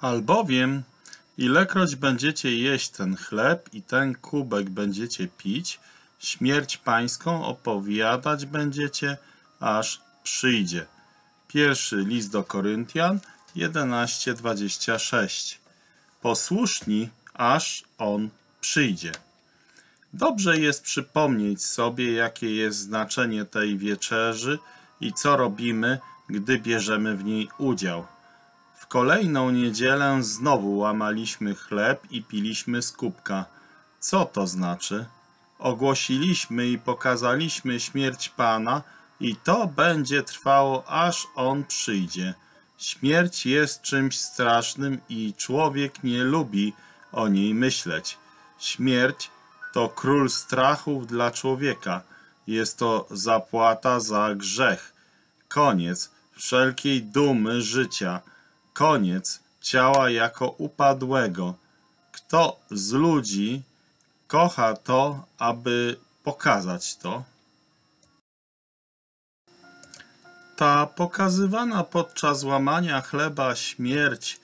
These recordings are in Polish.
Albowiem, ilekroć będziecie jeść ten chleb i ten kubek będziecie pić, śmierć pańską opowiadać będziecie, aż przyjdzie. Pierwszy list do Koryntian 11:26. Posłuszni, aż on przyjdzie. Dobrze jest przypomnieć sobie, jakie jest znaczenie tej wieczerzy i co robimy, gdy bierzemy w niej udział. Kolejną niedzielę znowu łamaliśmy chleb i piliśmy z kubka. Co to znaczy? Ogłosiliśmy i pokazaliśmy śmierć Pana i to będzie trwało, aż On przyjdzie. Śmierć jest czymś strasznym i człowiek nie lubi o niej myśleć. Śmierć to król strachów dla człowieka. Jest to zapłata za grzech. Koniec wszelkiej dumy życia. Koniec ciała jako upadłego. Kto z ludzi kocha to, aby pokazać to? Ta pokazywana podczas łamania chleba śmierć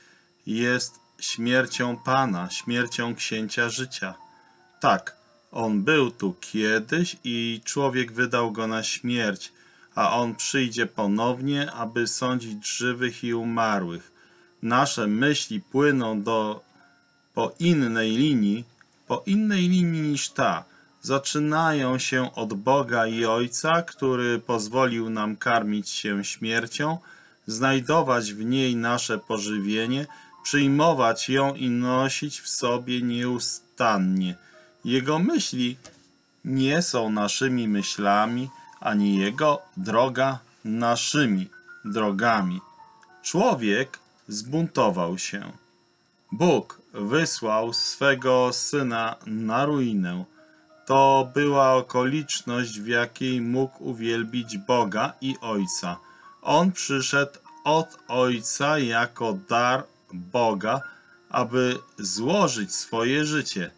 jest śmiercią Pana, śmiercią księcia życia. Tak, on był tu kiedyś i człowiek wydał go na śmierć, a on przyjdzie ponownie, aby sądzić żywych i umarłych. Nasze myśli płyną do po innej linii, po innej linii niż ta. Zaczynają się od Boga i Ojca, który pozwolił nam karmić się śmiercią, znajdować w niej nasze pożywienie, przyjmować ją i nosić w sobie nieustannie. Jego myśli nie są naszymi myślami, ani Jego droga naszymi drogami. Człowiek zbuntował się. Bóg wysłał swego Syna na ruinę. To była okoliczność, w jakiej mógł uwielbić Boga i Ojca. On przyszedł od Ojca jako dar Boga, aby złożyć swoje życie.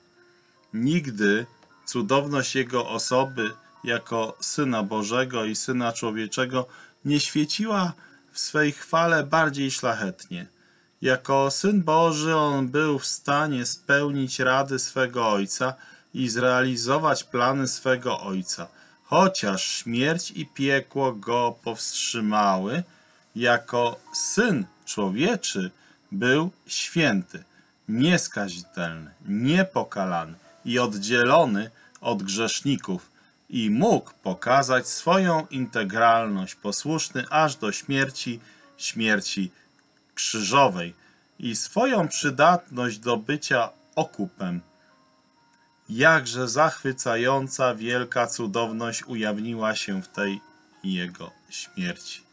Nigdy cudowność Jego osoby jako Syna Bożego i Syna Człowieczego nie świeciła w swej chwale bardziej szlachetnie. Jako Syn Boży On był w stanie spełnić rady swego Ojca i zrealizować plany swego Ojca. Chociaż śmierć i piekło Go powstrzymały, jako Syn Człowieczy był święty, nieskazitelny, niepokalany i oddzielony od grzeszników i mógł pokazać swoją integralność, posłuszny aż do śmierci, śmierci krzyżowej i swoją przydatność do bycia okupem. Jakże zachwycająca, wielka cudowność ujawniła się w tej jego śmierci.